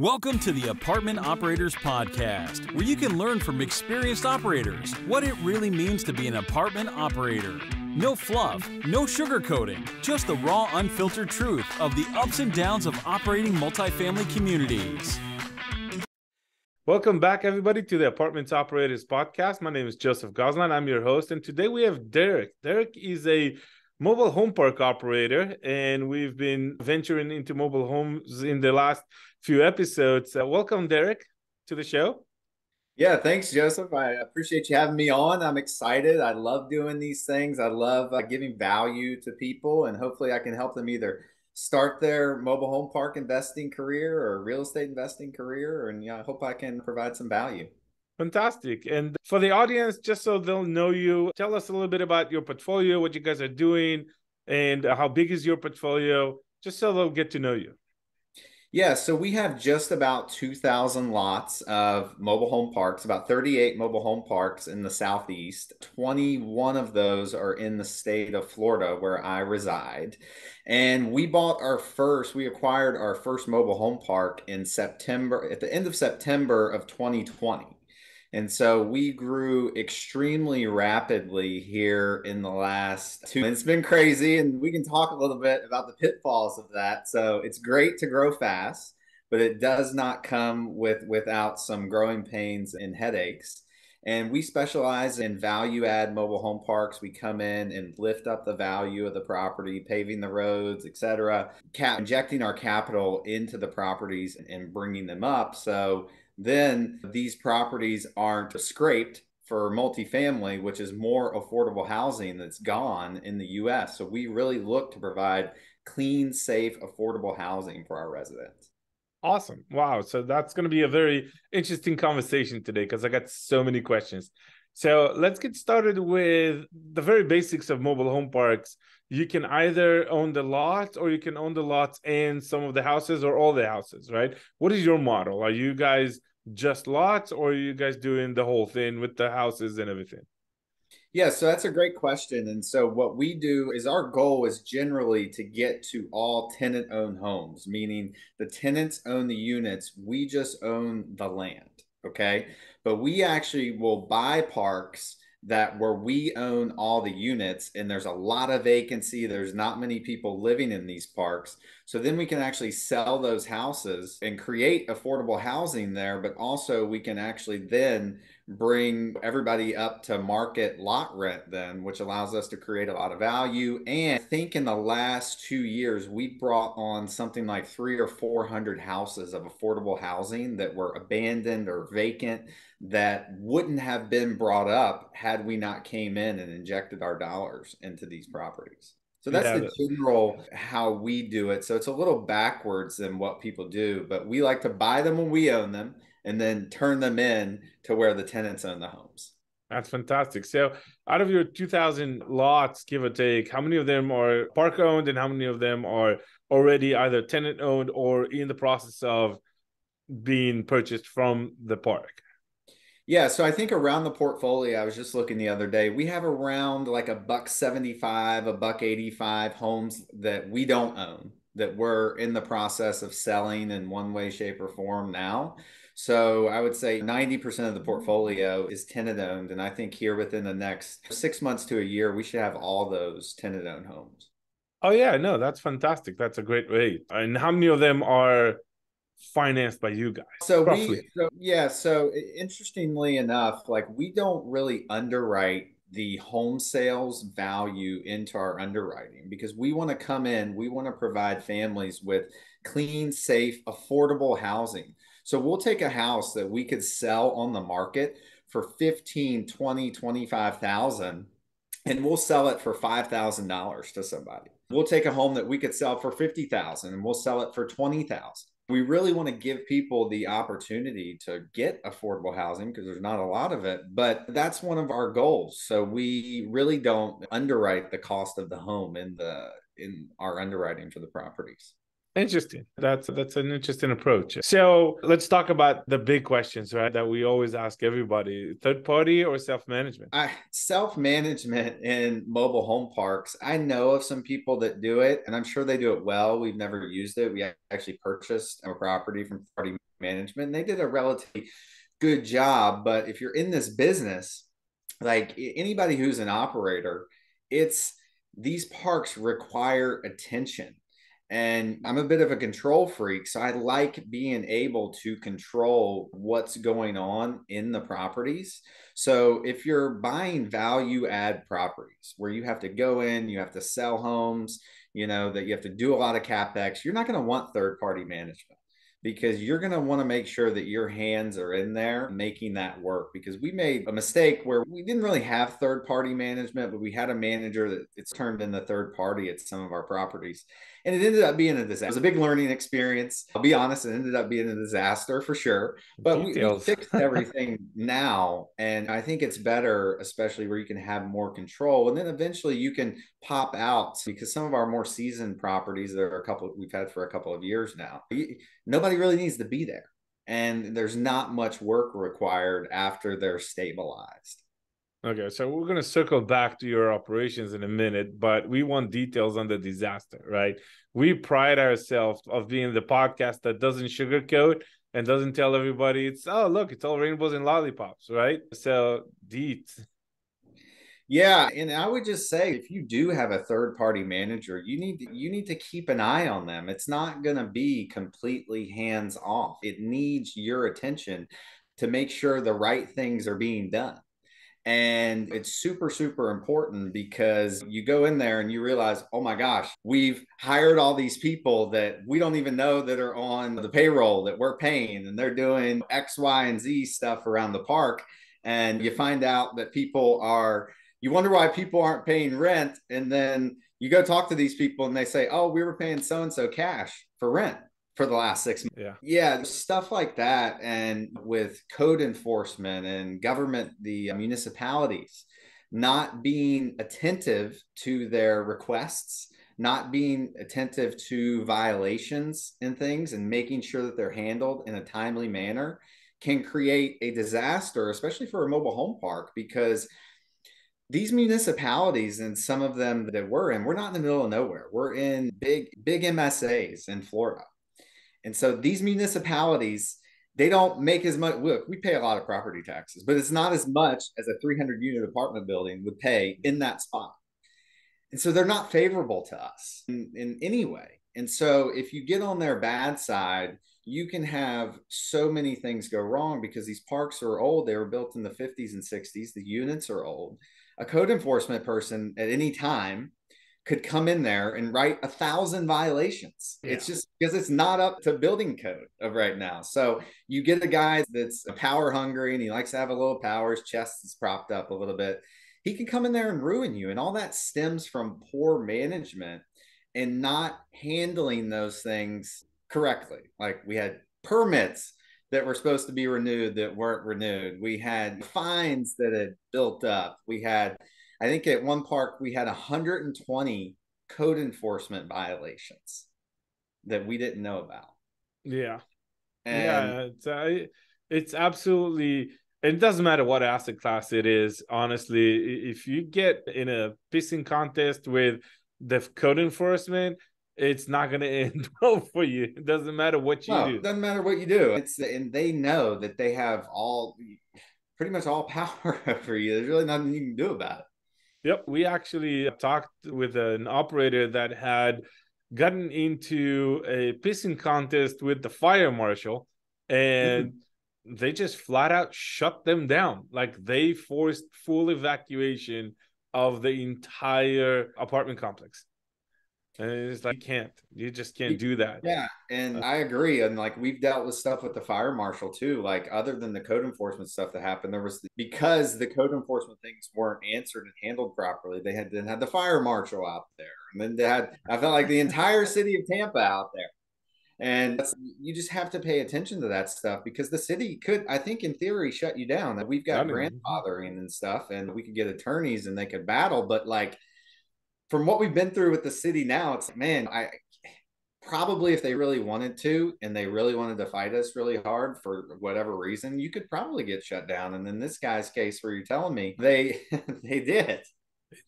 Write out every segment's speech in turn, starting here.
Welcome to the Apartment Operators Podcast, where you can learn from experienced operators what it really means to be an apartment operator. No fluff, no sugarcoating, just the raw, unfiltered truth of the ups and downs of operating multifamily communities. Welcome back, everybody, to the Apartment Operators Podcast. My name is Joseph Gozlan. I'm your host, and today we have Derek. Derek is a mobile home park operator, and we've been venturing into mobile homes in the last few episodes. Uh, welcome, Derek, to the show. Yeah, thanks, Joseph. I appreciate you having me on. I'm excited. I love doing these things. I love uh, giving value to people, and hopefully, I can help them either start their mobile home park investing career or real estate investing career. And yeah, I hope I can provide some value. Fantastic. And for the audience, just so they'll know you, tell us a little bit about your portfolio, what you guys are doing, and how big is your portfolio, just so they'll get to know you. Yeah, so we have just about 2,000 lots of mobile home parks, about 38 mobile home parks in the Southeast. 21 of those are in the state of Florida, where I reside. And we bought our first, we acquired our first mobile home park in September, at the end of September of 2020. And so we grew extremely rapidly here in the last two. It's been crazy, and we can talk a little bit about the pitfalls of that. So it's great to grow fast, but it does not come with without some growing pains and headaches. And we specialize in value add mobile home parks. We come in and lift up the value of the property, paving the roads, etc. Cap- injecting our capital into the properties and bringing them up. So then these properties aren't scraped for multifamily, which is more affordable housing that's gone in the US. So we really look to provide clean, safe, affordable housing for our residents. Awesome. Wow. So that's going to be a very interesting conversation today because I got so many questions. So let's get started with the very basics of mobile home parks. You can either own the lot or you can own the lots and some of the houses or all the houses, right? What is your model? Are you guys just lots or are you guys doing the whole thing with the houses and everything? Yeah, so that's a great question. And so what we do is our goal is generally to get to all tenant owned homes, meaning the tenants own the units, we just own the land. Okay. But we actually will buy parks that where we own all the units and there's a lot of vacancy there's not many people living in these parks. So then we can actually sell those houses and create affordable housing there but also we can actually then bring everybody up to market lot rent then which allows us to create a lot of value. And i think in the last two years we brought on something like three or four hundred houses of affordable housing that were abandoned or vacant that wouldn't have been brought up had we not came in and injected our dollars into these properties. So that's yeah, the general how we do it. So it's a little backwards than what people do, but we like to buy them when we own them and then turn them in to where the tenants own the homes. That's fantastic. So, out of your 2000 lots, give or take, how many of them are park owned and how many of them are already either tenant owned or in the process of being purchased from the park? Yeah, so I think around the portfolio, I was just looking the other day, we have around like a buck 75, a buck 85 homes that we don't own that we're in the process of selling in one way, shape, or form now. So I would say 90% of the portfolio is tenant owned. And I think here within the next six months to a year, we should have all those tenant owned homes. Oh, yeah, no, that's fantastic. That's a great rate. And how many of them are financed by you guys? So roughly? we, so, yeah. So interestingly enough, like we don't really underwrite the home sales value into our underwriting because we want to come in, we want to provide families with clean, safe, affordable housing. So we'll take a house that we could sell on the market for 15, 20, 25,000 and we'll sell it for $5,000 to somebody. We'll take a home that we could sell for 50,000 and we'll sell it for 20,000 we really want to give people the opportunity to get affordable housing because there's not a lot of it but that's one of our goals. So we really don't underwrite the cost of the home in the in our underwriting for the properties Interesting. That's that's an interesting approach. So let's talk about the big questions, right? That we always ask everybody: third party or self management. Self management in mobile home parks. I know of some people that do it, and I'm sure they do it well. We've never used it. We actually purchased a property from party management, and they did a relatively good job. But if you're in this business, like anybody who's an operator, it's these parks require attention and I'm a bit of a control freak. So I like being able to control what's going on in the properties. So if you're buying value add properties where you have to go in, you have to sell homes, you know, that you have to do a lot of capex, you're not going to want third party management because you're going to want to make sure that your hands are in there making that work because we made a mistake where we didn't really have third party management but we had a manager that it's turned into third party at some of our properties and it ended up being a disaster. It was a big learning experience. I'll be honest, it ended up being a disaster for sure. But we, we, fixed everything now, and I think it's better, especially where you can have more control, and then eventually you can pop out because some of our more seasoned properties, there are a couple we've had for a couple of years now. Nobody really needs to be there, and there's not much work required after they're stabilized. Okay, so we're gonna circle back to your operations in a minute, but we want details on the disaster, right? We pride ourselves of being the podcast that doesn't sugarcoat and doesn't tell everybody it's oh look, it's all rainbows and lollipops, right? So deet. Yeah, and I would just say if you do have a third party manager, you need to, you need to keep an eye on them. It's not going to be completely hands off. It needs your attention to make sure the right things are being done. And it's super, super important because you go in there and you realize, oh my gosh, we've hired all these people that we don't even know that are on the payroll that we're paying, and they're doing X, Y, and Z stuff around the park. And you find out that people are, you wonder why people aren't paying rent. And then you go talk to these people and they say, oh, we were paying so and so cash for rent for the last six months. Yeah. Yeah. Stuff like that. And with code enforcement and government, the municipalities not being attentive to their requests, not being attentive to violations and things, and making sure that they're handled in a timely manner can create a disaster, especially for a mobile home park, because these municipalities and some of them that we're in, we're not in the middle of nowhere. We're in big, big MSAs in Florida. And so these municipalities, they don't make as much. Look, we pay a lot of property taxes, but it's not as much as a 300 unit apartment building would pay in that spot. And so they're not favorable to us in, in any way. And so if you get on their bad side, you can have so many things go wrong because these parks are old. They were built in the 50s and 60s. The units are old. A code enforcement person at any time could come in there and write a thousand violations. Yeah. It's just because it's not up to building code of right now. So you get a guy that's power hungry and he likes to have a little power, his chest is propped up a little bit. He can come in there and ruin you. And all that stems from poor management and not handling those things correctly. Like we had permits that were supposed to be renewed that weren't renewed. We had fines that had built up. We had I think at one park we had 120 code enforcement violations that we didn't know about. Yeah. And yeah, it's, uh, it's absolutely it doesn't matter what asset class it is honestly if you get in a pissing contest with the code enforcement it's not going to end well for you. It doesn't matter what you no, do. it doesn't matter what you do. It's and they know that they have all pretty much all power over you. There's really nothing you can do about it Yep, we actually talked with an operator that had gotten into a pissing contest with the fire marshal and mm-hmm. they just flat out shut them down. Like they forced full evacuation of the entire apartment complex. And it's like you can't, you just can't do that. Yeah, and I agree. And like we've dealt with stuff with the fire marshal too. Like other than the code enforcement stuff that happened, there was the, because the code enforcement things weren't answered and handled properly. They had then had the fire marshal out there, and then they had I felt like the entire city of Tampa out there. And you just have to pay attention to that stuff because the city could, I think, in theory, shut you down. That we've got grandfathering and stuff, and we could get attorneys and they could battle. But like from what we've been through with the city now, it's like, man, I probably if they really wanted to and they really wanted to fight us really hard for whatever reason, you could probably get shut down. And in this guy's case where you're telling me they they did.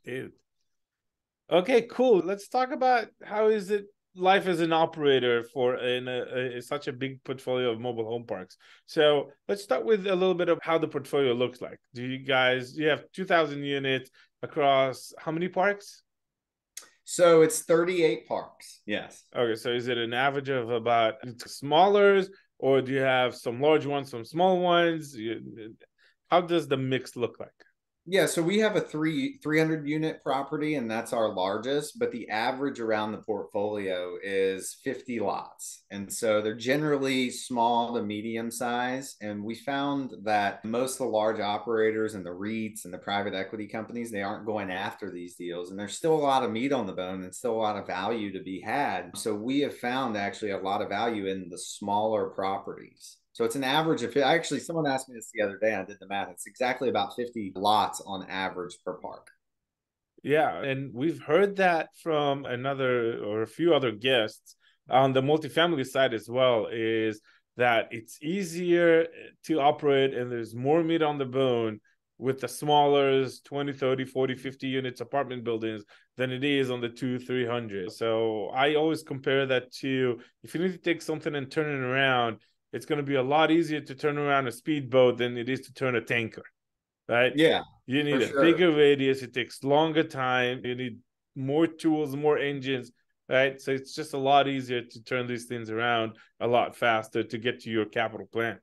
They did. Okay, cool. Let's talk about how is it life as an operator for in a, a, such a big portfolio of mobile home parks. So let's start with a little bit of how the portfolio looks like. Do you guys you have 2,000 units across how many parks? So it's 38 parks. Yes. Okay. So is it an average of about smaller, or do you have some large ones, some small ones? How does the mix look like? Yeah, so we have a three 300 unit property, and that's our largest, but the average around the portfolio is 50 lots. And so they're generally small to medium size. And we found that most of the large operators and the REITs and the private equity companies, they aren't going after these deals. And there's still a lot of meat on the bone and still a lot of value to be had. So we have found actually a lot of value in the smaller properties. So it's an average of actually someone asked me this the other day. I did the math. It's exactly about 50 lots on average per park. Yeah, and we've heard that from another or a few other guests on the multifamily side as well is that it's easier eh, to operate and there's more meat on the bone with the smaller 20 30 40 50 units apartment buildings than it is on the two 300 so i always compare that to if you need to take something and turn it around it's going to be a lot easier to turn around a speedboat than it is to turn a tanker, right? Yeah. You need a sure. bigger radius. It takes longer time. You need more tools, more engines, right? So it's just a lot easier to turn these things around a lot faster to get to your capital plan.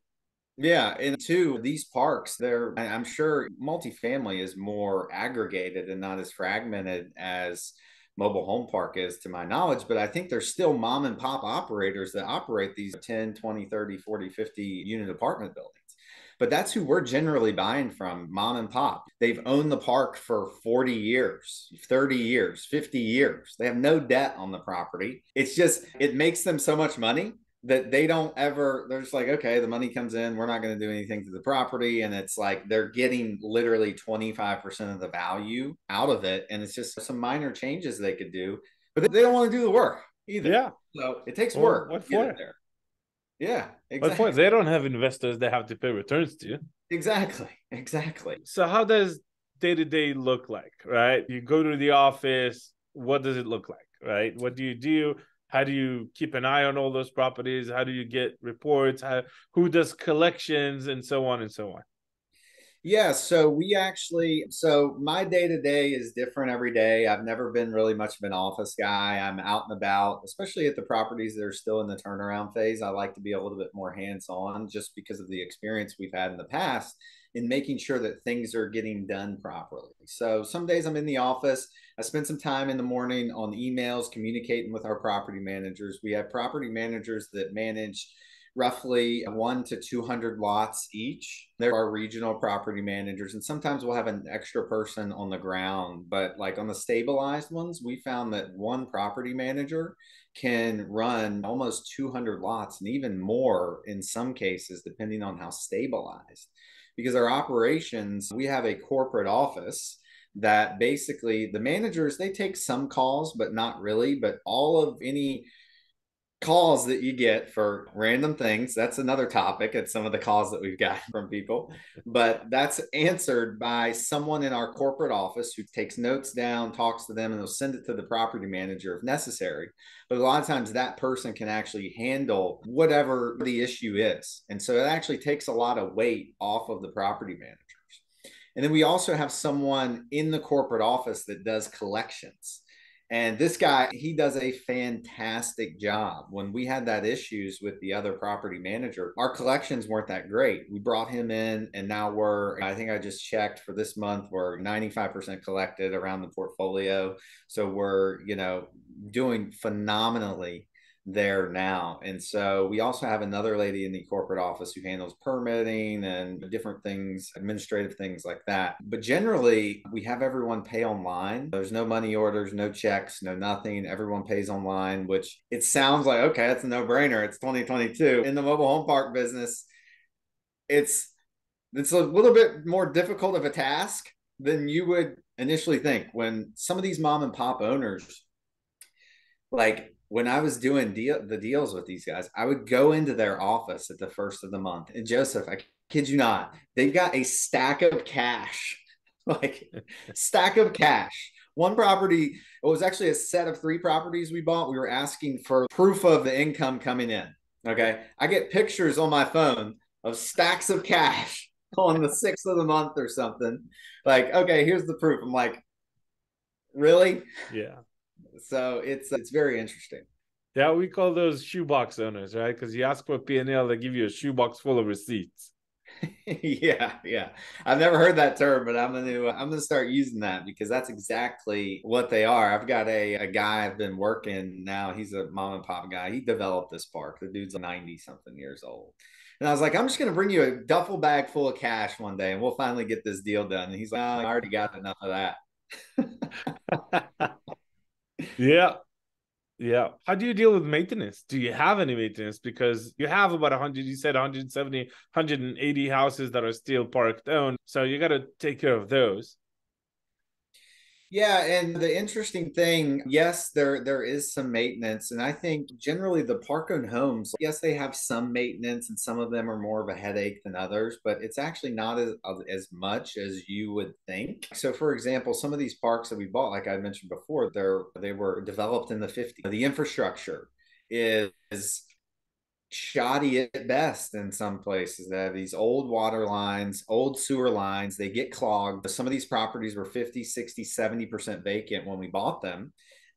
Yeah, and two, these parks, they're I'm sure multifamily is more aggregated and not as fragmented as mobile home park is to my knowledge but i think there's still mom and pop operators that operate these 10 20 30 40 50 unit apartment buildings. But that's who we're generally buying from mom and pop. They've owned the park for 40 years 30 years 50 years. They have no debt on the property. It's just it makes them so much money that they don't ever they're just like okay the money comes in we're not going to do anything to the property and it's like they're getting literally 25% of the value out of it and it's just some minor changes they could do but they don't want to do the work either. Yeah. So it takes well, work what for? there. Yeah exactly. what for? they don't have investors they have to pay returns to exactly exactly. So how does day-to-day look like right? You go to the office what does it look like right? What do you do how do you keep an eye on all those properties? How do you get reports? How, who does collections and so on and so on? Yeah so we actually so my day to day is different every day. I've never been really much of an office guy. I'm out and about especially at the properties that are still in the turnaround phase. I like to be a little bit more hands on just because of the experience we've had in the past in making sure that things are getting done properly. So some days I'm in the office. I spend some time in the morning on emails, communicating with our property managers. We have property managers that manage roughly one to 200 lots each. There are regional property managers, and sometimes we'll have an extra person on the ground. But like on the stabilized ones, we found that one property manager can run almost 200 lots and even more in some cases, depending on how stabilized because our operations, we have a corporate office that basically the managers they take some calls but not really but all of any calls that you get for random things that's another topic it's some of the calls that we've got from people but that's answered by someone in our corporate office who takes notes down talks to them and they'll send it to the property manager if necessary but a lot of times that person can actually handle whatever the issue is and so it actually takes a lot of weight off of the property managers. And then we also have someone in the corporate office that does collections and this guy, he does a fantastic job. When we had that issues with the other property manager, our collections weren't that great. We brought him in and now we're, I think I just checked for this month, we're 95% collected around the portfolio. So we're, you know, doing phenomenally there now. And so we also have another lady in the corporate office who handles permitting and different things, administrative things like that. But generally, we have everyone pay online. There's no money orders, no checks, no nothing. Everyone pays online, which it sounds like, okay, that's a no brainer. It's 2022. In the mobile home park business, it's it's a little bit more difficult of a task than you would initially think when some of these mom and pop owners like when I was doing deal the deals with these guys, I would go into their office at the first of the month. And Joseph, I kid you not, they've got a stack of cash, like stack of cash. One property, it was actually a set of three properties we bought. We were asking for proof of the income coming in. Okay. I get pictures on my phone of stacks of cash on the sixth of the month or something. Like, okay, here's the proof. I'm like, really? Yeah. So it's it's very interesting. Yeah, we call those shoebox owners, right? Because you ask for P and L, they give you a shoebox full of receipts. yeah, yeah. I've never heard that term, but I'm gonna I'm gonna start using that because that's exactly what they are. I've got a, a guy I've been working now. He's a mom and pop guy. He developed this park. The dude's 90 something years old. And I was like, I'm just gonna bring you a duffel bag full of cash one day and we'll finally get this deal done. And he's like, oh, I already got enough of that. yeah. Yeah. How do you deal with maintenance? Do you have any maintenance? Because you have about 100, you said 170, 180 houses that are still parked owned. So you got to take care of those. Yeah, and the interesting thing, yes, there there is some maintenance, and I think generally the park-owned homes, yes, they have some maintenance, and some of them are more of a headache than others, but it's actually not as as much as you would think. So, for example, some of these parks that we bought, like I mentioned before, they're they were developed in the 50s. The infrastructure is shoddy at best in some places. They have these old water lines, old sewer lines, they get clogged. Some of these properties were 50, 60, 70% vacant when we bought them.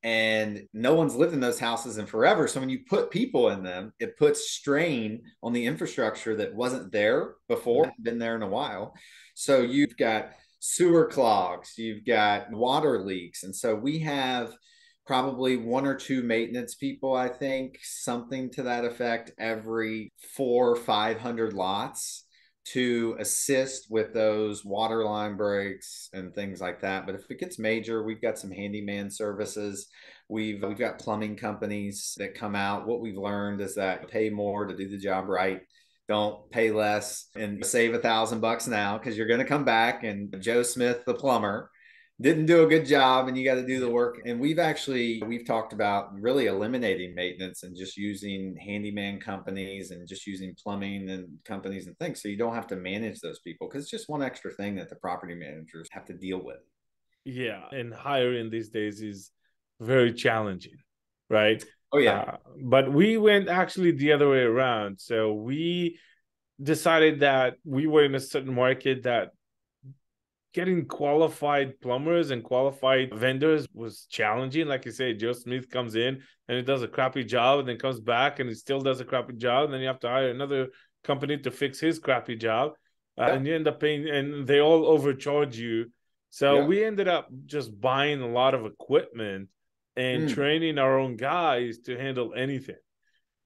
And no one's lived in those houses in forever. So when you put people in them, it puts strain on the infrastructure that wasn't there before, been there in a while. So you've got sewer clogs, you've got water leaks. And so we have probably one or two maintenance people, I think, something to that effect, every four, or 500 lots to assist with those water line breaks and things like that. But if it gets major, we've got some handyman services. We've we've got plumbing companies that come out. What we've learned is that pay more to do the job right. Don't pay less and save a thousand bucks now because you're going to come back and Joe Smith, the plumber, didn't do a good job and you got to do the work. And we've actually we've talked about really eliminating maintenance and just using handyman companies and just using plumbing and companies and things so you don't have to manage those people because it's just one extra thing that the property managers have to deal with. Yeah and hiring these days is very challenging right? Oh yeah. Uh, but we went actually the other way around. So we decided that we were in a certain market that getting qualified plumbers and qualified vendors was challenging. Like you say, Joe Smith comes in and he does a crappy job and then comes back and he still does a crappy job. And then you have to hire another company to fix his crappy job. Uh, yeah. And you end up paying, and they all overcharge you. So yeah. we ended up just buying a lot of equipment and mm. training our own guys to handle anything.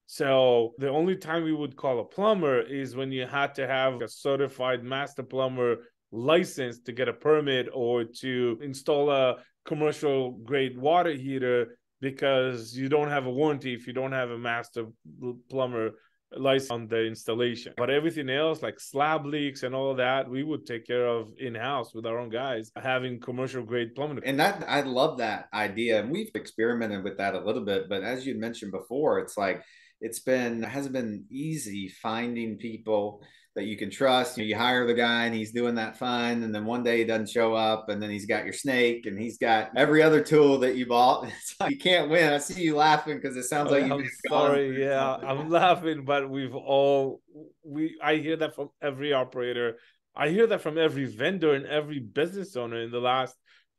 So the only time we would call a plumber is when you had to have a certified master plumber license to get a permit or to install a commercial grade water heater because you don't have a warranty if you don't have a master plumber license on the installation. But everything else, like slab leaks and all that, we would take care of in house with our own guys, having commercial grade plumbing. And that I love that idea. And we've experimented with that a little bit. But as you mentioned before, it's like it's been hasn't been easy finding people that you can trust. You, know, you hire the guy and he's doing that fine, and then one day he doesn't show up, and then he's got your snake and he's got every other tool that you bought. Like you can't win. I see you laughing because it sounds like oh, you. I'm sorry. Yeah, I'm laughing, but we've all we. I hear that from every operator. I hear that from every vendor and every business owner in the last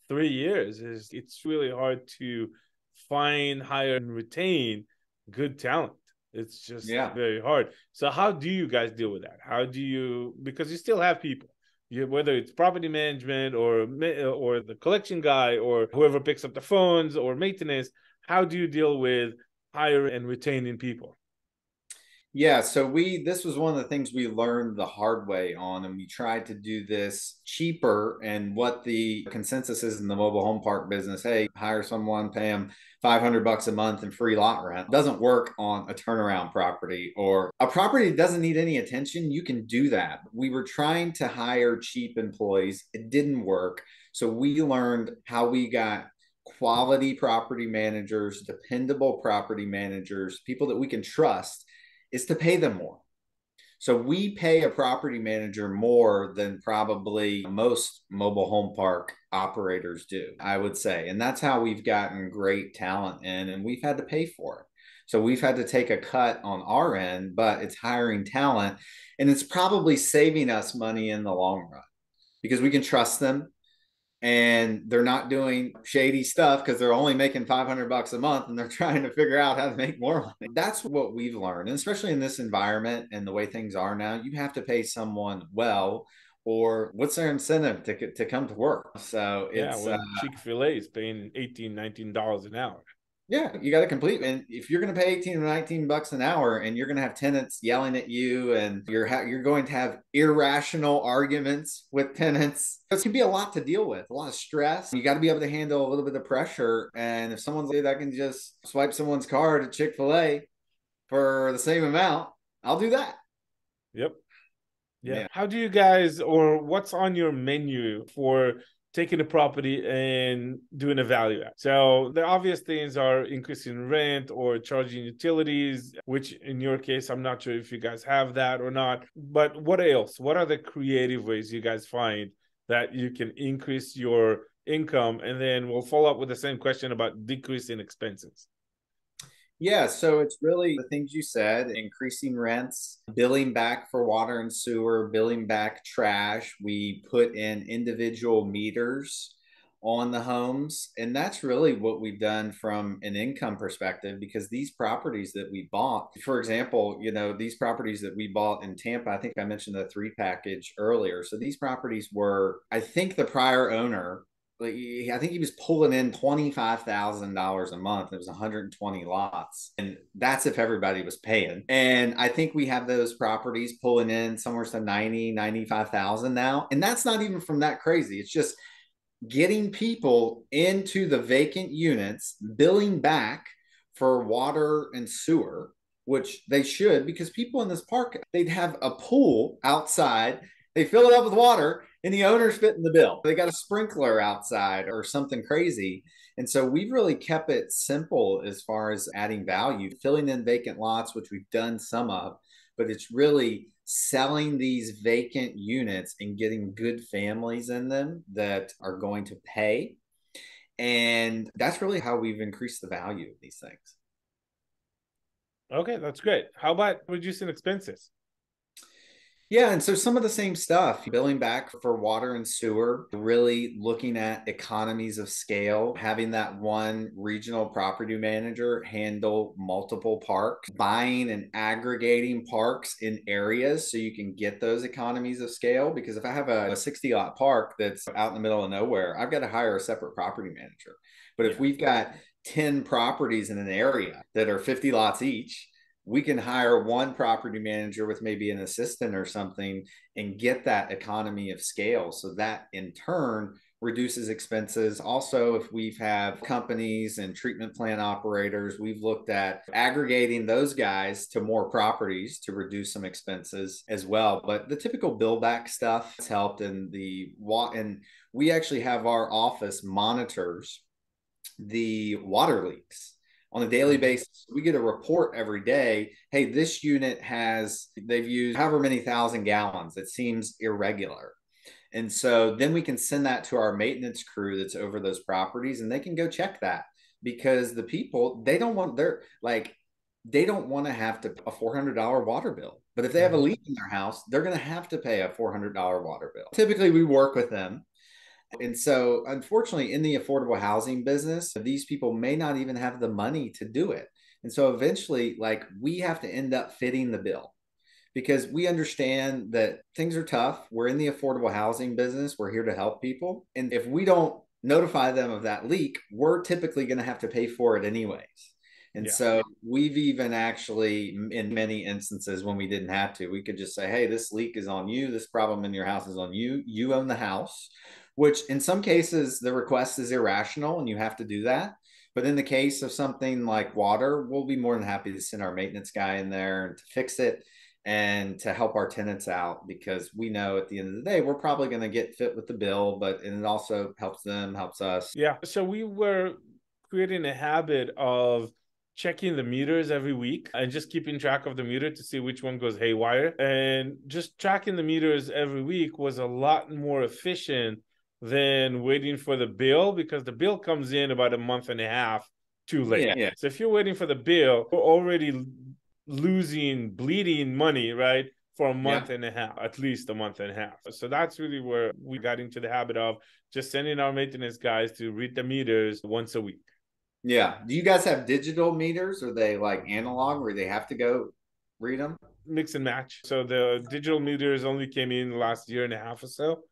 three years. Is it's really hard to find, hire, and retain good talent. It's just yeah. very hard. So how do you guys deal with that? How do you because you still have people, you, whether it's property management or or the collection guy or whoever picks up the phones or maintenance. How do you deal with hiring and retaining people? Yeah, so we this was one of the things we learned the hard way on, and we tried to do this cheaper. And what the consensus is in the mobile home park business: hey, hire someone, pay them five hundred bucks a month and free lot rent. Doesn't work on a turnaround property or a property doesn't need any attention. You can do that. We were trying to hire cheap employees; it didn't work. So we learned how we got quality property managers, dependable property managers, people that we can trust, is to pay them more. So we pay a property manager more than probably most mobile home park operators do, I would say. And that's how we've gotten great talent in, and we've had to pay for it. So we've had to take a cut on our end, but it's hiring talent and it's probably saving us money in the long run because we can trust them and they're not doing shady stuff because they're only making 500 bucks a month and they're trying to figure out how to make more money. That's what we've learned. And especially in this environment and the way things are now, you have to pay someone well or what's their incentive to, to come to work? So it's yeah, well, uh, Chick-fil-A is paying 18, 19 dollars an hour. Yeah, you got to complete. And if you're going to pay 18 or 19 bucks an hour and you're going to have tenants yelling at you and you're ha- you're going to have irrational arguments with tenants, it can be a lot to deal with, a lot of stress. You got to be able to handle a little bit of pressure. And if someone's like, I can just swipe someone's card at Chick fil A for the same amount, I'll do that. Yep. Yeah. yeah. How do you guys, or what's on your menu for taking a property and doing a value add. So the obvious things are increasing rent or charging utilities, which in your case, I'm not sure if you guys have that or not. But what else? What are the creative ways you guys find that you can increase your income? And then we'll follow up with the same question about decreasing expenses. Yeah, so it's really the things you said increasing rents, billing back for water and sewer, billing back trash. We put in individual meters on the homes. And that's really what we've done from an income perspective because these properties that we bought, for example, you know, these properties that we bought in Tampa, I think I mentioned the three package earlier. So these properties were, I think the prior owner like I think he was pulling in twenty five thousand dollars a month. It was one hundred and twenty lots, and that's if everybody was paying. And I think we have those properties pulling in somewhere to 90, 95,000 now, and that's not even from that crazy. It's just getting people into the vacant units, billing back for water and sewer, which they should because people in this park they'd have a pool outside. They fill it up with water and the owner's fitting the bill. They got a sprinkler outside or something crazy. And so we've really kept it simple as far as adding value, filling in vacant lots, which we've done some of, but it's really selling these vacant units and getting good families in them that are going to pay. And that's really how we've increased the value of these things. Okay, that's great. How about reducing expenses? Yeah, and so some of the same stuff, billing back for water and sewer, really looking at economies of scale, having that one regional property manager handle multiple parks, buying and aggregating parks in areas so you can get those economies of scale. Because if I have a, a 60 lot park that's out in the middle of nowhere, I've got to hire a separate property manager. But if we've got 10 properties in an area that are 50 lots each, we can hire one property manager with maybe an assistant or something and get that economy of scale. So that in turn reduces expenses. Also if we've have companies and treatment plant operators we've looked at aggregating those guys to more properties to reduce some expenses as well. But the typical bill back stuff has helped and the and we actually have our office monitors the water leaks on a daily basis. We get a report every day. Hey, this unit has, they've used however many thousand gallons. It seems irregular. And so then we can send that to our maintenance crew that's over those properties and they can go check that because the people, they don't want their, like, they don't want to have to a $400 water bill. But if they have a leak in their house, they're going to have to pay a $400 water bill. Typically, we work with them and so, unfortunately, in the affordable housing business, these people may not even have the money to do it. And so, eventually, like we have to end up fitting the bill because we understand that things are tough. We're in the affordable housing business, we're here to help people. And if we don't notify them of that leak, we're typically going to have to pay for it anyways. And yeah. so we've even actually, in many instances, when we didn't have to, we could just say, hey, this leak is on you. This problem in your house is on you. You own the house which in some cases the request is irrational and you have to do that. But in the case of something like water, we'll be more than happy to send our maintenance guy in there to fix it. and to help our tenants out because we know at the end of the day we're probably going to get fit with the bill but and it also helps them helps us yeah so we were creating a habit of checking the meters every week and just keeping track of the meter to see which one goes haywire and just tracking the meters every week was a lot more efficient than waiting for the bill because the bill comes in about a month and a half too late. Yeah, yeah. So if you're waiting for the bill, we're already losing, bleeding money, right? For a month yeah. and a half, at least a month and a half. So that's really where we got into the habit of just sending our maintenance guys to read the meters once a week. Yeah. Do you guys have digital meters? Or they like analog where they have to go read them? Mix and match. So the digital meters only came in last year and a half or so.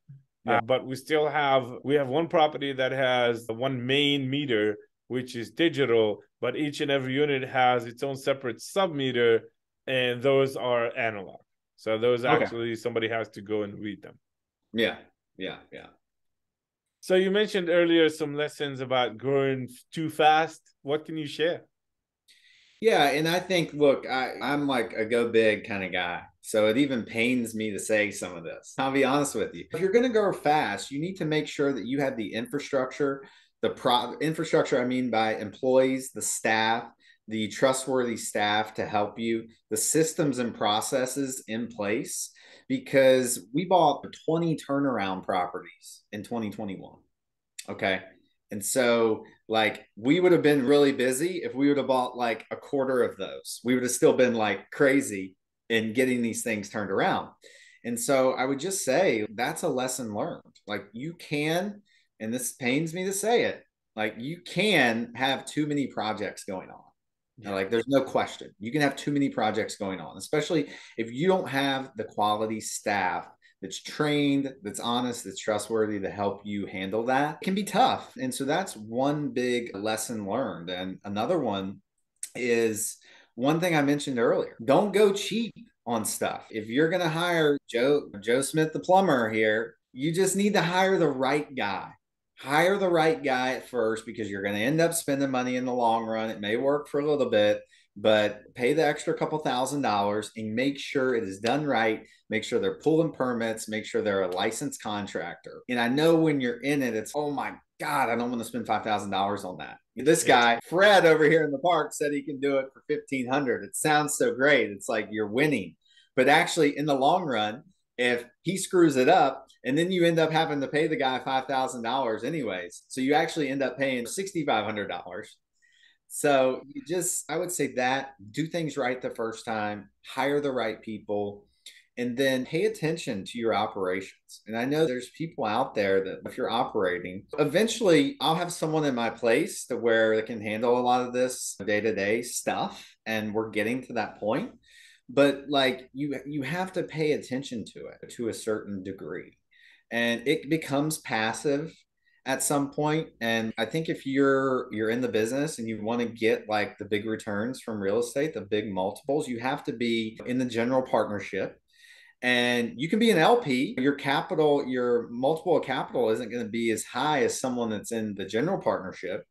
Yeah. Uh, but we still have we have one property that has one main meter which is digital, but each and every unit has its own separate sub meter, and those are analog. So those okay. actually somebody has to go and read them. Yeah, yeah, yeah. So you mentioned earlier some lessons about growing too fast. What can you share? Yeah, and I think, look, I, I'm like a go big kind of guy. So it even pains me to say some of this. I'll be honest with you. If you're going to go fast, you need to make sure that you have the infrastructure the pro- infrastructure i mean by employees the staff the trustworthy staff to help you the systems and processes in place because we bought 20 turnaround properties in 2021 okay and so like we would have been really busy if we would have bought like a quarter of those we would have still been like crazy in getting these things turned around and so i would just say that's a lesson learned like you can and this pains me to say it, like you can have too many projects going on. Yeah. Like there's no question. You can have too many projects going on, especially if you don't have the quality staff that's trained, that's honest, that's trustworthy to help you handle that. It can be tough. And so that's one big lesson learned. And another one is one thing I mentioned earlier. Don't go cheap on stuff. If you're going to hire Joe Joe Smith the plumber here, you just need to hire the right guy hire the right guy at first because you're going to end up spending money in the long run. It may work for a little bit, but pay the extra couple thousand dollars and make sure it is done right. Make sure they're pulling permits, make sure they're a licensed contractor. And I know when you're in it, it's, oh my God, I don't want to spend $5,000 on that. This guy, Fred over here in the park, said he can do it for 1500 It sounds so great. It's like you're winning. But actually, in the long run, if he screws it up and then you end up having to pay the guy $5,000 anyways. So you actually end up paying $6,500. So you just, I would say that do things right the first time, hire the right people, and then pay attention to your operations. And I know there's people out there that if you're operating, eventually I'll have someone in my place to where they can handle a lot of this day to day stuff. And we're getting to that point but like you you have to pay attention to it to a certain degree and it becomes passive at some point and i think if you're you're in the business and you want to get like the big returns from real estate the big multiples you have to be in the general partnership and you can be an lp your capital your multiple of capital isn't going to be as high as someone that's in the general partnership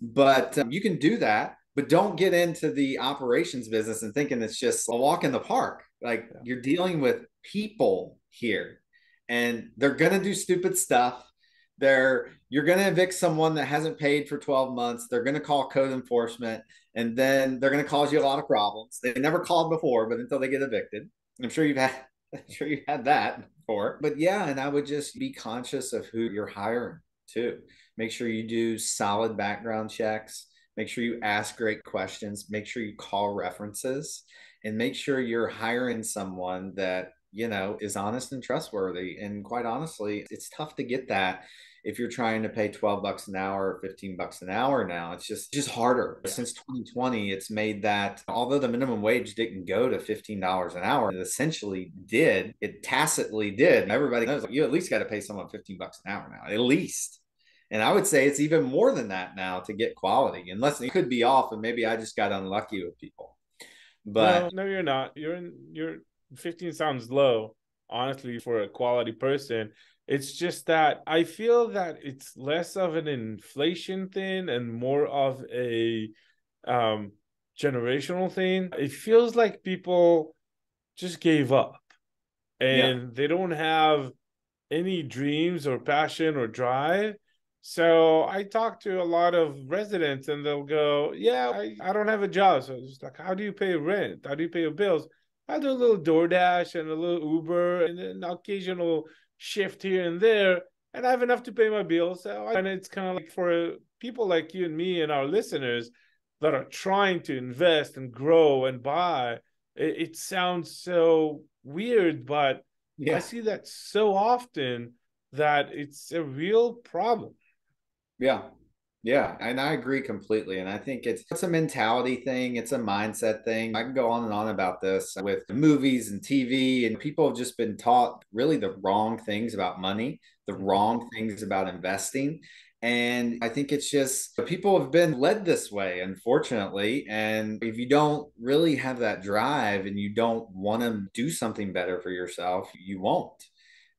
but um, you can do that but don't get into the operations business and thinking it's just a walk in the park. Like yeah. you're dealing with people here and they're going to do stupid stuff. They're you're going to evict someone that hasn't paid for 12 months. They're going to call code enforcement and then they're going to cause you a lot of problems. They never called before, but until they get evicted. I'm sure you've had I'm sure you had that before. But yeah, and I would just be conscious of who you're hiring too. Make sure you do solid background checks Make sure you ask great questions. Make sure you call references and make sure you're hiring someone that, you know, is honest and trustworthy. And quite honestly, it's tough to get that if you're trying to pay 12 bucks an hour or 15 bucks an hour now it's just just harder since 2020 it's made that although the minimum wage didn't go to $15 an hour it essentially did it tacitly did everybody knows you at least got to pay someone 15 bucks an hour now at least and I would say it's even more than that now to get quality, unless it could be off and maybe I just got unlucky with people. But no, no you're not. You're in, you're 15 sounds low, honestly, for a quality person. It's just that I feel that it's less of an inflation thing and more of a um generational thing. It feels like people just gave up and yeah. they don't have any dreams or passion or drive. So I talk to a lot of residents and they'll go, Yeah, I, I don't have a job. So it's like, how do you pay rent? How do you pay your bills? I do a little DoorDash and a little Uber and an occasional shift here and there. And I have enough to pay my bills. So, and it's kind of like for people like you and me and our listeners that are trying to invest and grow and buy, it, it sounds so weird, but yeah. I see that so often that it's a real problem. Yeah. Yeah, and I agree completely. And I think it's it's a mentality thing, it's a mindset thing. I can go on and on about this with movies and TV, and people have just been taught really the wrong things about money, the mm-hmm. wrong things about investing. And I think it's just people have been led this way, unfortunately. And if you don't really have that drive and you don't want to do something better for yourself, you won't.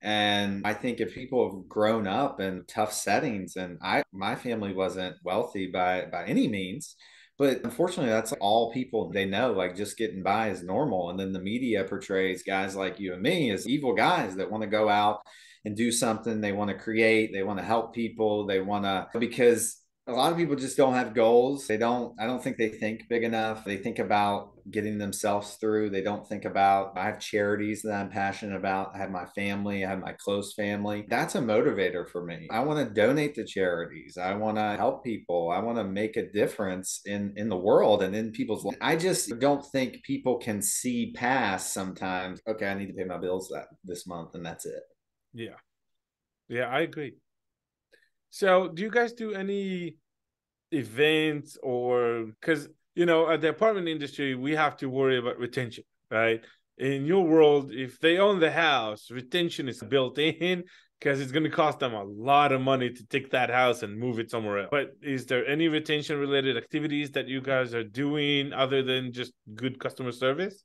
And I think if people have grown up in tough settings, and I, my family wasn't wealthy by by any means, but unfortunately, that's all people they know. Like just getting by is normal, and then the media portrays guys like you and me as evil guys that want to go out and do something. They want to create, they want to help people, they want to, because a lot of people just don't have goals. They don't, I don't think they think big enough. They think about getting themselves through. They don't think about, I have charities that I'm passionate about. I have my family, I have my close family. That's a motivator for me. I want to donate to charities. I want to help people. I want to make a difference in, in the world and in people's lives. I just don't think people can see past sometimes, okay, I need to pay my bills that this month and that's it. Yeah. Yeah, I agree. So, do you guys do any events or because you know at the apartment industry we have to worry about retention, right? In your world, if they own the house, retention is built in because it's going to cost them a lot of money to take that house and move it somewhere else. But is there any retention related activities that you guys are doing other than just good customer service?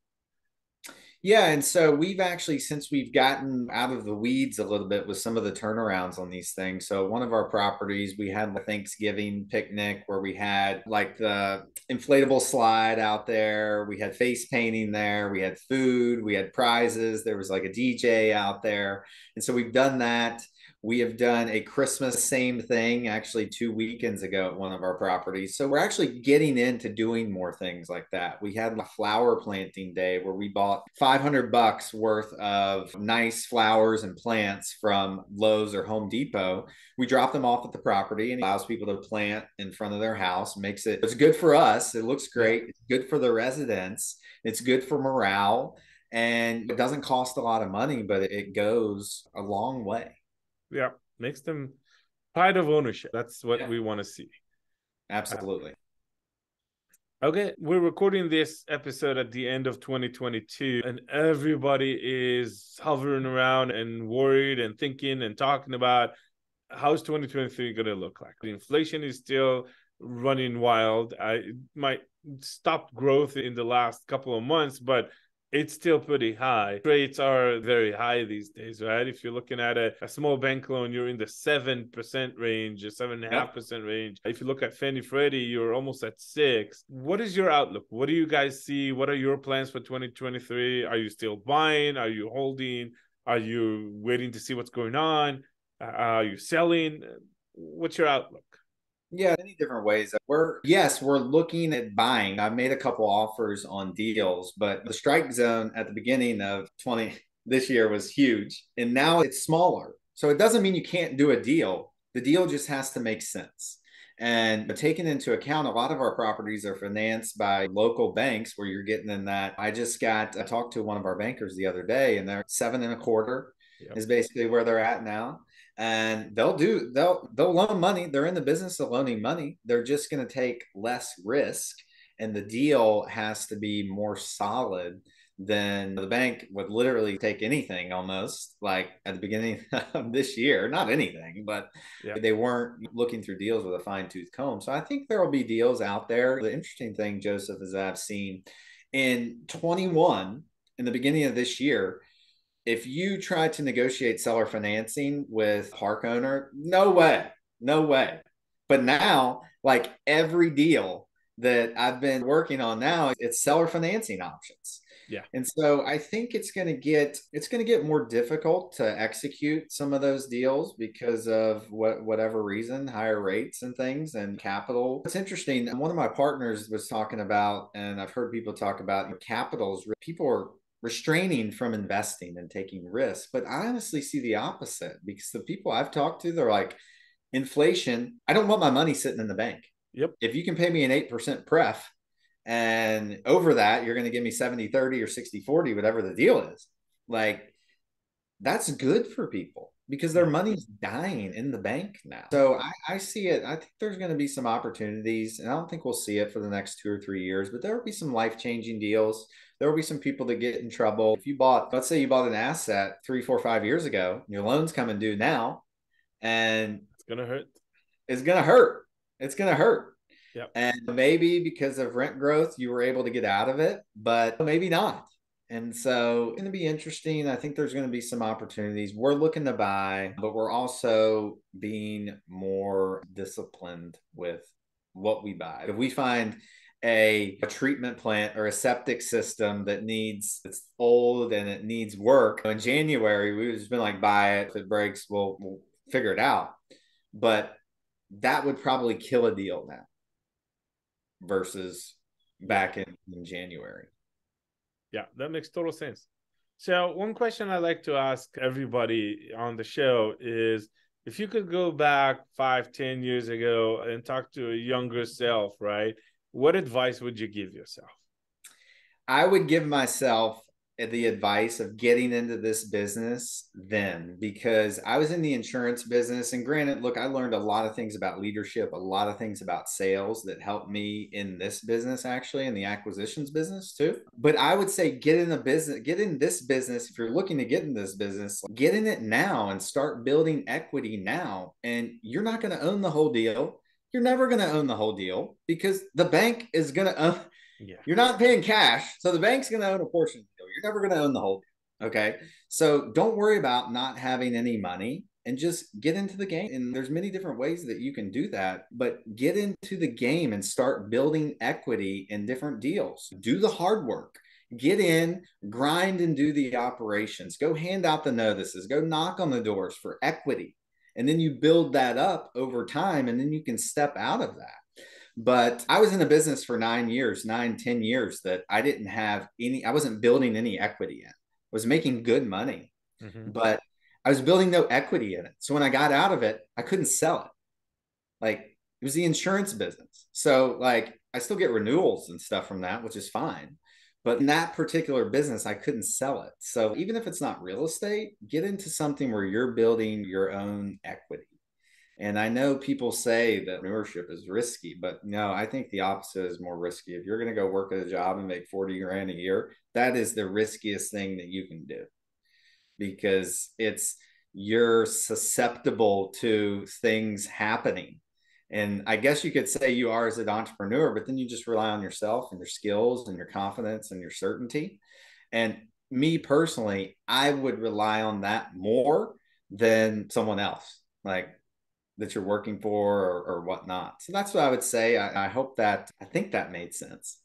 Yeah, and so we've actually since we've gotten out of the weeds a little bit with some of the turnarounds on these things. So one of our properties, we had a Thanksgiving picnic where we had like the inflatable slide out there, we had face painting there, we had food, we had prizes, there was like a DJ out there. And so we've done that. We have done a Christmas same thing actually two weekends ago at one of our properties. So we're actually getting into doing more things like that. We had a flower planting day where we bought 500 bucks worth of nice flowers and plants from Lowe's or Home Depot. We drop them off at the property and allows people to plant in front of their house, makes it it's good for us. It looks great. It's good for the residents. It's good for morale and it doesn't cost a lot of money, but it goes a long way yeah. Makes them pride of ownership. That's what yeah. we want to see. Absolutely. Uh, okay we're recording this episode at the end of 2022 and everybody is hovering around and worried and thinking and talking about how's 2023 going to look like. The inflation is still running wild. I might stop growth in the last couple of months but it's still pretty high. Rates are very high these days, right? If you're looking at a, a small bank loan, you're in the 7% range, a 7.5% yep. range. If you look at Fannie Freddie, you're almost at six. What is your outlook? What do you guys see? What are your plans for 2023? Are you still buying? Are you holding? Are you waiting to see what's going on? Uh, are you selling? What's your outlook? Yeah, many different ways. We're yes, we're looking at buying. I've made a couple offers on deals, but the strike zone at the beginning of 20 this year was huge, and now it's smaller. So it doesn't mean you can't do a deal. The deal just has to make sense. And taking into account, a lot of our properties are financed by local banks where you're getting in that. I just got, I talked to one of our bankers the other day, and they're seven and a quarter yep. is basically where they're at now and they'll do they'll they'll loan money. They're in the business of loaning money. They're just going to take less risk and the deal has to be more solid than the bank would literally take anything almost like at the beginning of this year. Not anything but yeah. they weren't looking through deals with a fine-tooth comb. So i think there will be deals out there. The interesting thing joseph is i've seen in 21 in the beginning of this year if you try to negotiate seller financing with park owner, no way, no way. But now, like every deal that I've been working on now, it's seller financing options. Yeah. And so I think it's going to get it's going to get more difficult to execute some of those deals because of what whatever reason, higher rates and things and capital. It's interesting. One of my partners was talking about and I've heard people talk about capitals people are restraining from investing and taking risks. But I honestly see the opposite because the people I've talked to, they're like, inflation, I don't want my money sitting in the bank. Yep. If you can pay me an 8% pref and over that, you're going to give me 70 30 or 60 40, whatever the deal is. Like, that's good for people because their money's dying in the bank now. So I, I see it. I think there's going to be some opportunities, and I don't think we'll see it for the next two or three years, but there will be some life changing deals. There will be some people that get in trouble. If you bought, let's say you bought an asset three, four, five years ago, your loan's coming due now, and it's going to hurt. It's going to hurt. It's going to hurt. Yep. And maybe because of rent growth, you were able to get out of it, but maybe not. And so it's going to be interesting. I think there's going to be some opportunities. We're looking to buy, but we're also being more disciplined with what we buy. If we find a, a treatment plant or a septic system that needs it's old and it needs work in January, we've just been like, buy it. If it breaks, we'll, we'll figure it out. But that would probably kill a deal now versus back in, in January. Yeah, that makes total sense. So, one question I like to ask everybody on the show is if you could go back five, ten years ago and talk to a younger self, right? What advice would you give yourself? I would give myself the advice of getting into this business then because I was in the insurance business. And granted, look, I learned a lot of things about leadership, a lot of things about sales that helped me in this business, actually, in the acquisitions business too. But I would say get in the business, get in this business. If you're looking to get in this business, get in it now and start building equity now. And you're not going to own the whole deal. You're never going to own the whole deal because the bank is going to own. Yeah. You're not paying cash, so the bank's going to own a portion you're never going to own the whole deal. Okay. So don't worry about not having any money and just get into the game. And there's many different ways that you can do that, but get into the game and start building equity in different deals. Do the hard work. Get in, grind and do the operations. Go hand out the notices. Go knock on the doors for equity. And then you build that up over time and then you can step out of that but i was in a business for nine years nine ten years that i didn't have any i wasn't building any equity in. I was making good money mm-hmm. but i was building no equity in it. So when i got out of it i couldn't sell it. Like it was the insurance business. So like i still get renewals and stuff from that which is fine but in that particular business i couldn't sell it. So even if it's not real estate get into something where you're building your own equity and I know people say that entrepreneurship is risky, but no, I think the opposite is more risky. If you're going to go work at a job and make 40 grand a year, that is the riskiest thing that you can do because it's you're susceptible to things happening. And I guess you could say you are as an entrepreneur, but then you just rely on yourself and your skills and your confidence and your certainty. And me personally, I would rely on that more than someone else. Like that you're working for or, or whatnot. So that's what I would say. I, I, hope that I think that made sense.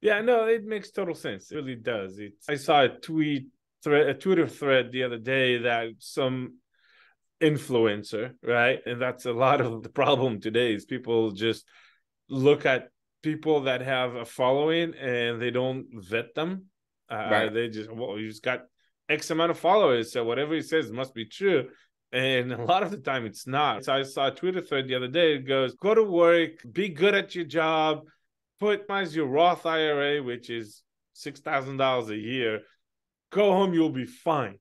Yeah, no, it makes total sense. It really does. It's, I saw a tweet thread, a Twitter thread the other day that some influencer, right? And that's a lot of the problem today is people just look at people that have a following and they don't vet them. Uh, right. They just well, you just got X amount of followers, so whatever he says must be true. And a lot of the time it's not. So I saw a Twitter thread the other day. It goes, go to work, be good at your job, put as your Roth IRA, which is $6,000 a year. Go home, you'll be fine.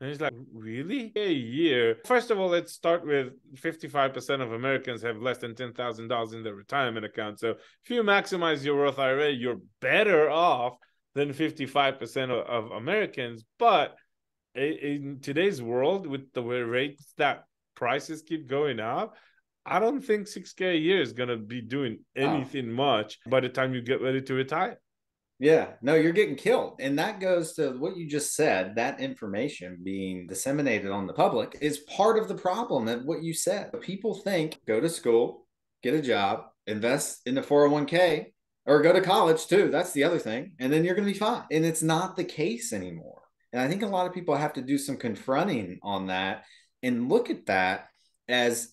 And he's like, really? A year? First of all, let's start with 55% of Americans have less than $10,000 in their retirement account. So if you maximize your Roth IRA, you're better off than 55% of, of Americans. But in today's world with the way rates that prices keep going up i don't think 6k a year is going to be doing anything oh. much by the time you get ready to retire yeah no you're getting killed and that goes to what you just said that information being disseminated on the public is part of the problem of what you said people think go to school get a job invest in the 401k or go to college too. That's the other thing. And then you're going to be fine. And it's not the case anymore. And I think a lot of people have to do some confronting on that and look at that as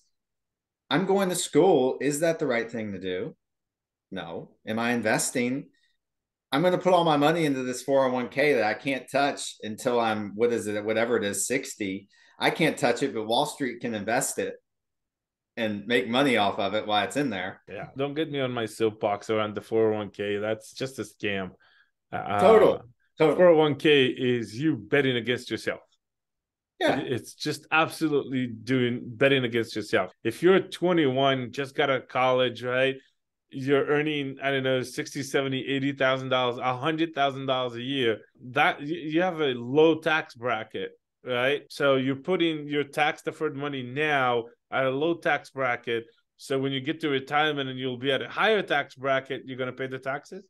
I'm going to school. Is that the right thing to do? No. Am I investing? I'm going to put all my money into this 401k that I can't touch until I'm, what is it, whatever it is, 60. I can't touch it, but Wall Street can invest it and make money off of it while it's in there. Yeah. Don't get me on my soapbox around the 401k. That's just a scam. Uh, total. Total. 401k is you betting against yourself. Yeah. It's just absolutely doing betting against yourself. If you're 21, just got out of college, right? You're earning, I don't know, 60, 70, 80,000 dollars, a hundred thousand dollars a year. That you have a low tax bracket, right? So you're putting your tax deferred money now at a low tax bracket. So when you get to retirement and you'll be at a higher tax bracket, you're going to pay the taxes.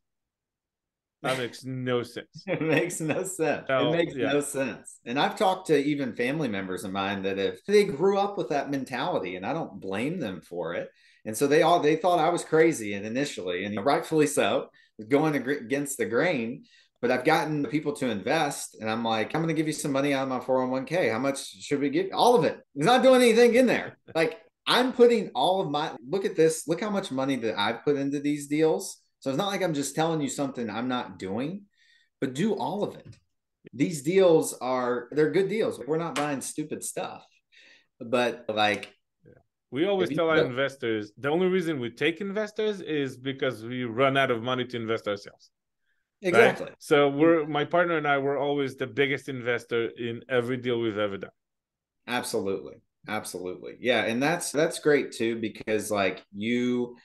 That makes no sense. it makes no sense. It makes yeah. no sense. And I've talked to even family members of mine that if they grew up with that mentality, and I don't blame them for it. And so they all they thought I was crazy, and initially, and rightfully so, going against the grain. But I've gotten people to invest, and I'm like, I'm going to give you some money out of my 401k. How much should we get? All of it. He's not doing anything in there. Like I'm putting all of my look at this. Look how much money that I've put into these deals so it's not like I'm just telling you something I'm not doing, but do all of it. These deals are they're good deals. We're not buying stupid stuff. But like we always tell our investors the only reason we take investors is because we run out of money to invest ourselves. Exactly. Right? So we're my partner and I were always the biggest investor in every deal we've ever done. Absolutely. Absolutely. Yeah, and that's that's great too because like you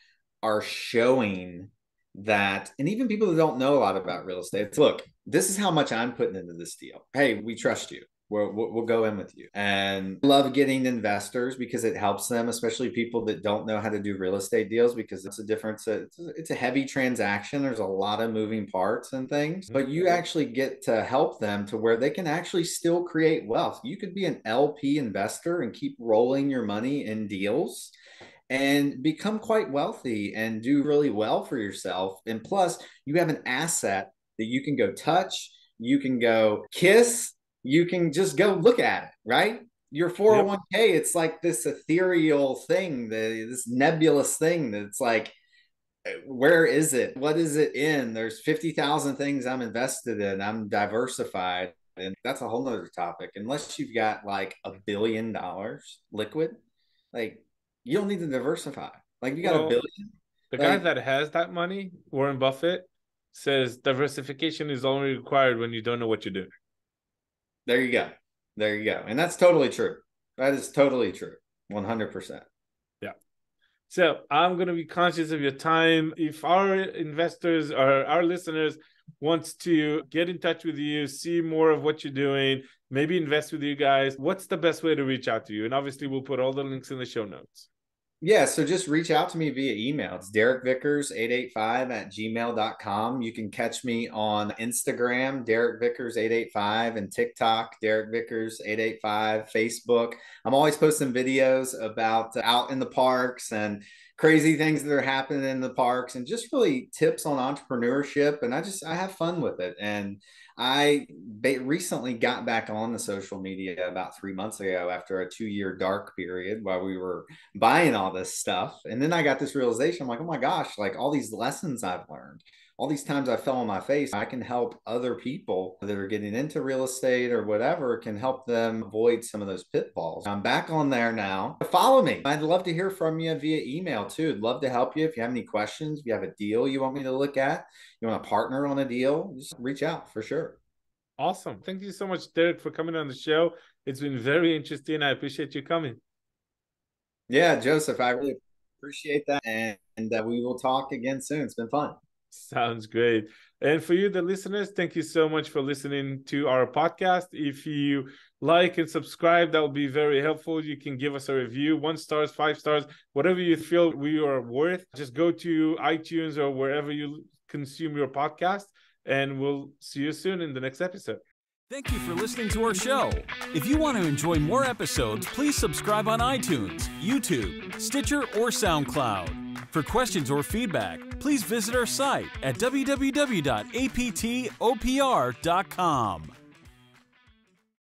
are showing that, and even people that don't know a lot about real estate, look, this is how much I'm putting into this deal. Hey, we trust you. We'll, we'll go in with you and love getting investors because it helps them especially people that don't know how to do real estate deals because it's a difference it's a, heavy transaction there's a lot of moving parts and things but you mm-hmm. actually get to help them to where they can actually still create wealth you could be an lp investor and keep rolling your money in deals and become quite wealthy and do really well for yourself. And plus, you have an asset that you can go touch, you can go kiss, you can just go look at it, right? Your 401k, yep. Oh it's like this ethereal thing, this nebulous thing that's like, uh, where is it? What is it in? There's 50,000 things I'm invested in. I'm diversified. And that's a whole nother topic. Unless you've got like a billion dollars liquid, like you don't need to diversify. Like you got well, a billion. The like, guy that has that money, Warren Buffett, says diversification is only required when you don't know what you're doing. There you go. There you go. And that's totally true. That is totally true. 100%. Yeah. So I'm going to be conscious of your time. If our investors or our listeners wants to get in touch with you, see more of what you're doing, maybe invest with you guys, what's the best way to reach out to you? And obviously, we'll put all the links in the show notes. Yeah, so just reach out to me via email. It's Derek Vickers 885 at gmail.com. You can catch me on Instagram, Derek Vickers 885, and TikTok, Derek Vickers 885, Facebook. I'm always posting videos about uh, out in the parks and crazy things that are happening in the parks and just really tips on entrepreneurship. And I just, I have fun with it. And I recently got back on the social media about three months ago after a two year dark period while we were buying all this stuff. And then I got this realization I'm like, oh my gosh, like all these lessons I've learned, all these times I fell on my face, I can help other people that are getting into real estate or whatever, can help them avoid some of those pitfalls. I'm back on there now. Follow me. I'd love to hear from you via email too. I'd love to help you if you have any questions, if you have a deal you want me to look at, you want to partner on a deal, just reach out for sure. Awesome. Thank you so much, Derek, for coming on the show. It's been very interesting. I appreciate you coming. Yeah, Joseph, I really appreciate that. And, and uh, we will talk again soon. It's been fun. Sounds great. And for you, the listeners, thank you so much for listening to our podcast. If you like and subscribe, that will be very helpful. You can give us a review, one stars, five stars, whatever you feel we are worth. Just go to iTunes or wherever you consume your podcast, and we'll see you soon in the next episode. Thank you for listening to our show. If you want to enjoy more episodes, please subscribe on iTunes, YouTube, Stitcher, or SoundCloud. For questions or feedback, please visit our site at www.aptopr.com.